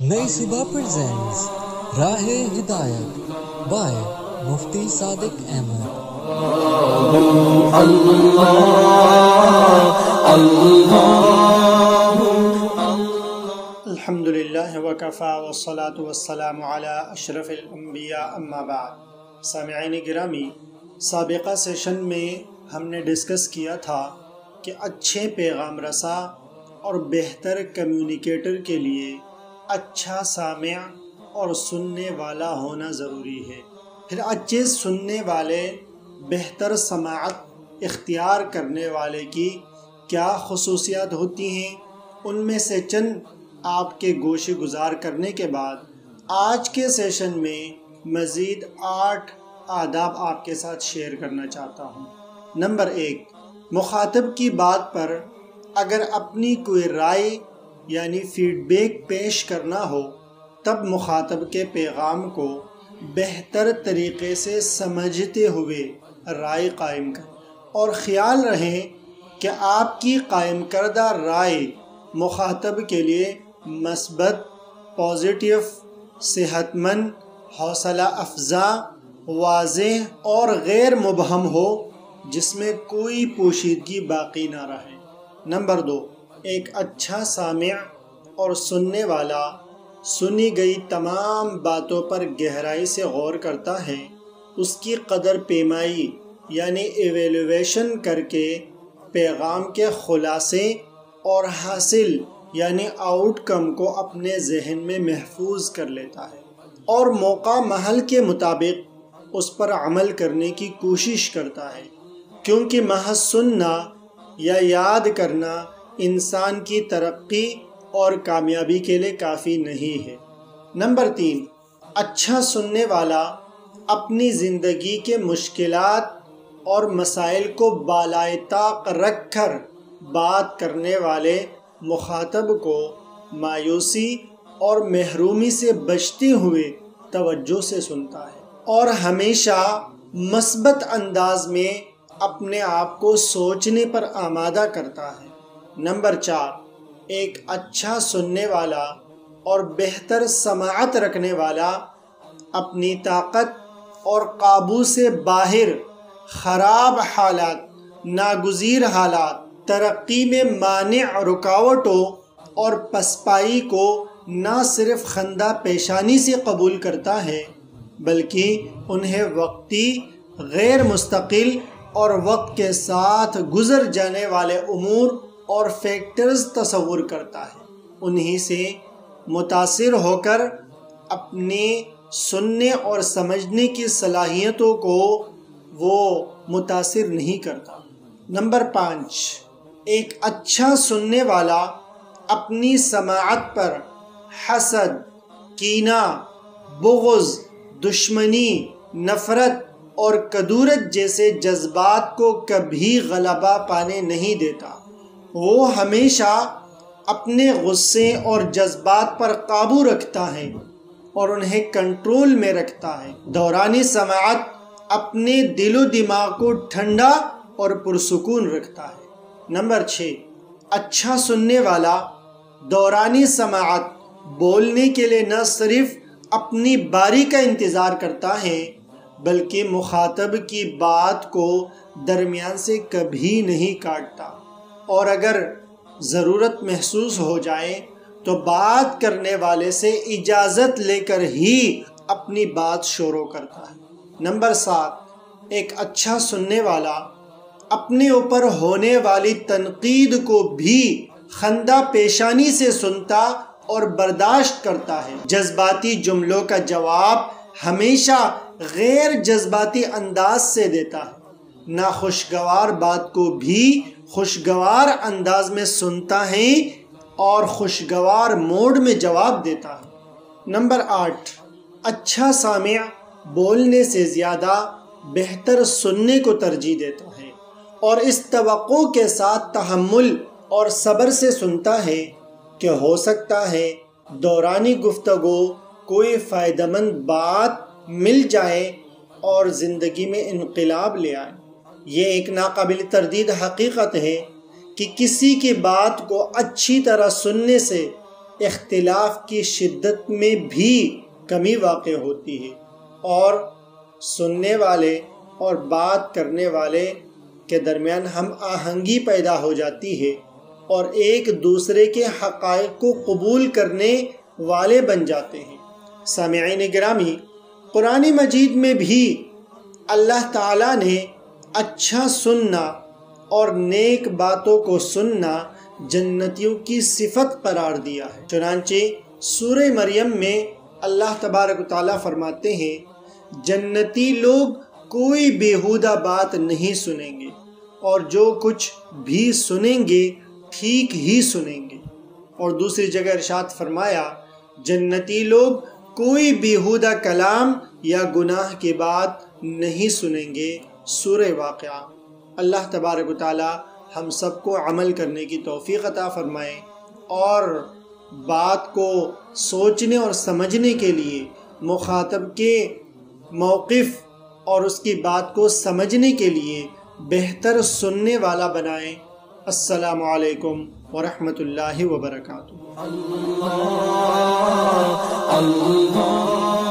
نئی صبح پریزنٹس راہ ہدایت بائے مفتی صادق احمد۔ الحمد للہ وکفا والصلاة والسلام علی اشرف الانبیاء اما بعد۔ سامعین گرامی، سابقہ سیشن میں ہم نے ڈسکس کیا تھا کہ اچھے پیغام رسا اور بہتر کمیونیکیٹر کے لیے اچھا سامع اور سننے والا ہونا ضروری ہے۔ پھر اچھے سننے والے، بہتر سماعت اختیار کرنے والے کی کیا خصوصیات ہوتی ہیں؟ ان میں سے چند آپ کے گوشے گزار کرنے کے بعد، آج کے سیشن میں مزید آٹھ آداب آپ کے ساتھ شیئر کرنا چاہتا ہوں۔ نمبر ایک، مخاطب کی بات پر اگر اپنی کوئی رائے یعنی فیڈ بیک پیش کرنا ہو، تب مخاطب کے پیغام کو بہتر طریقے سے سمجھتے ہوئے رائے قائم کر اور خیال رہیں کہ آپ کی قائم کردہ رائے مخاطب کے لیے مثبت پازیٹیو صحت مند حوصلہ افزا، واضح اور غیر مبہم ہو، جس میں کوئی پوشیدگی باقی نہ رہے۔ نمبر دو ایک اچھا سامع اور سننے والا سنی گئی تمام باتوں پر گہرائی سے غور کرتا ہے، اس کی قدر پیمائی یعنی ایویلویشن کر کے پیغام کے خلاصے اور حاصل یعنی آؤٹ کم کو اپنے ذہن میں محفوظ کر لیتا ہے اور موقع محل کے مطابق اس پر عمل کرنے کی کوشش کرتا ہے۔ کیونکہ محض سننا یا یاد کرنا انسان کی ترقی اور کامیابی کے لیے کافی نہیں ہے۔ نمبر تین اچھا سننے والا اپنی زندگی کے مشکلات اور مسائل کو بالائے طاق رکھ کر بات کرنے والے مخاطب کو مایوسی اور محرومی سے بچتے ہوئے توجہ سے سنتا ہے۔ اور ہمیشہ مثبت انداز میں اپنے آپ کو سوچنے پر آمادہ کرتا ہے۔ نمبر چار، ایک اچھا سننے والا اور بہتر سماعت رکھنے والا، اپنی طاقت اور قابو سے باہر خراب حالات، ناگزیر حالات، ترقی میں مانع رکاوٹوں اور پسپائی کو نہ صرف خندہ پیشانی سے قبول کرتا ہے، بلکہ انہیں وقتی، غیر مستقل اور وقت کے ساتھ گزر جانے والے امور اور فیکٹرز تصور کرتا ہے۔ انہی سے متاثر ہو کر اپنے سننے اور سمجھنے کی صلاحیتوں کو وہ متاثر نہیں کرتا۔ نمبر پانچ، ایک اچھا سننے والا اپنی سماعت پر حسد، کینہ، بغض، دشمنی، نفرت اور کدورت جیسے جذبات کو کبھی غلبہ پانے نہیں دیتا۔ وہ ہمیشہ اپنے غصے اور جذبات پر قابو رکھتا ہے اور انہیں کنٹرول میں رکھتا ہے۔ دورانی سماعت اپنے دل و دماغ کو ٹھنڈا اور پرسکون رکھتا ہے۔ نمبر چھ اچھا سننے والا۔ دورانی سماعت بولنے کے لیے نہ صرف اپنی باری کا انتظار کرتا ہے، بلکہ مخاطب کی بات کو درمیان سے کبھی نہیں کاٹتا۔ اور اگر ضرورت محسوس ہو جائے تو بات کرنے والے سے اجازت لے کر ہی اپنی بات شروع کرتا ہے۔ نمبر سات، ایک اچھا سننے والا، اپنے اوپر ہونے والی تنقید کو بھی خندہ پیشانی سے سنتا اور برداشت کرتا ہے۔ جذباتی جملوں کا جواب ہمیشہ غیر جذباتی انداز سے دیتا ہے۔ ناخوشگوار بات کو بھی خوشگوار انداز میں سنتا ہے اور خوشگوار موڈ میں جواب دیتا ہے۔ نمبر آٹھ اچھا سامع بولنے سے زیادہ بہتر سننے کو ترجیح دیتا ہے اور اس توقع کے ساتھ تحمل اور صبر سے سنتا ہے کہ ہو سکتا ہے دورانی گفتگو کوئی فائدہ مند بات مل جائے اور زندگی میں انقلاب لے آئے۔ یہ ایک ناقابل تردید حقیقت ہے کہ کسی کی بات کو اچھی طرح سننے سے اختلاف کی شدت میں بھی کمی واقع ہوتی ہے اور سننے والے اور بات کرنے والے کے درمیان ہم آہنگی پیدا ہو جاتی ہے اور ایک دوسرے کے حقائق کو قبول کرنے والے بن جاتے ہیں۔ سامعین گرامی، قرآن مجید میں بھی اللہ تعالیٰ نے اچھا سننا اور نیک باتوں کو سننا جنتیوں کی صفت قرار دیا ہے۔ چنانچہ سورہ مریم میں اللہ تبارک و تعالیٰ فرماتے ہیں، جنتی لوگ کوئی بیہودہ بات نہیں سنیں گے اور جو کچھ بھی سنیں گے ٹھیک ہی سنیں گے۔ اور دوسری جگہ ارشاد فرمایا، جنتی لوگ کوئی بیہودہ کلام یا گناہ کی بات نہیں سنیں گے۔ سورہ واقعہ۔ اللہ تبارک و تعالی ہم سب کو عمل کرنے کی توفیق عطا فرمائے اور بات کو سوچنے اور سمجھنے کے لیے مخاطب کے موقف اور اس کی بات کو سمجھنے کے لیے بہتر سننے والا بنائیں السلام علیکم ورحمۃ اللہ وبرکاتہ۔ اللہ